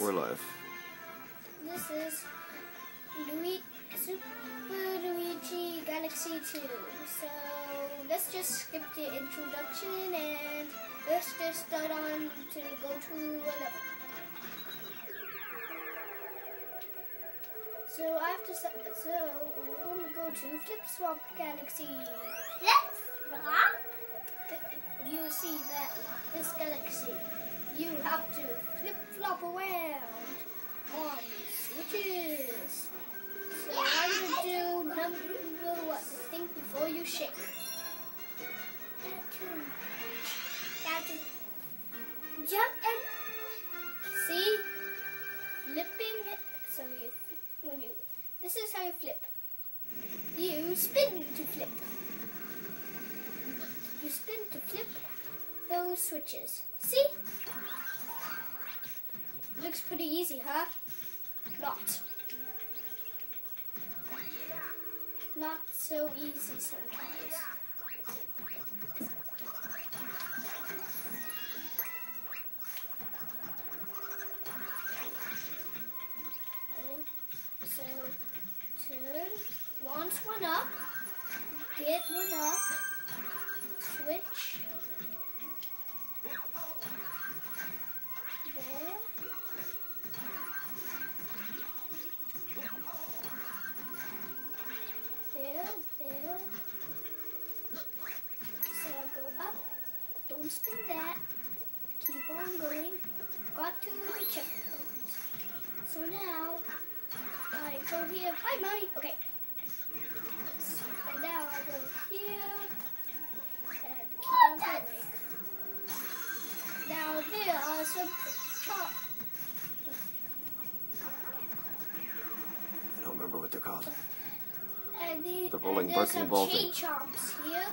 We're live. This is Luigi, Super Luigi Galaxy 2. So let's just skip the introduction and let's just start on to go to a level. So I have to so we're going to go to Flip Swap Galaxy. Flip Swap? You see that this galaxy, you have to flip flop around on switches. So I'm gonna do number one. Think before you shake. Got to jump and See, flipping it. So you when you this is how you flip. You spin to flip. You spin to flip those switches. See? Looks pretty easy, huh? Not. Not so easy sometimes. So, turn, launch one up, get one up, switch. Don't spin that, keep on going, got to the checkpoint. So now, I go here, hi Mommy, okay. And now I go here, and keep on going. Now there are some chop. I don't remember what they're called, The, The rolling and there's some chain thing. chomps here.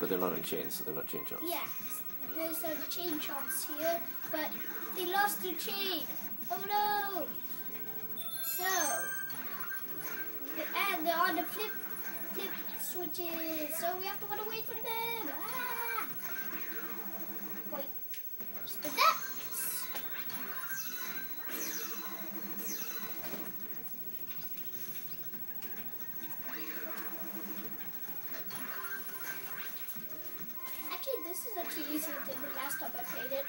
but they're not in chains, so they're not chain chomps. Yes, there's some chain chomps here, but they lost their chain. Oh no! So, the- and they're on the flip, flip switches, so we have to run away from them. Ah! Is actually easier than the last time I played it.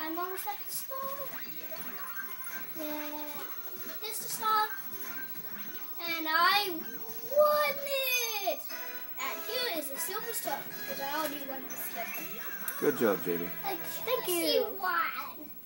I'm almost at the star. Yeah, this is the star. And I won it! And here is a silver star, because I already won this level. Good job, Jamie. Thank you. One.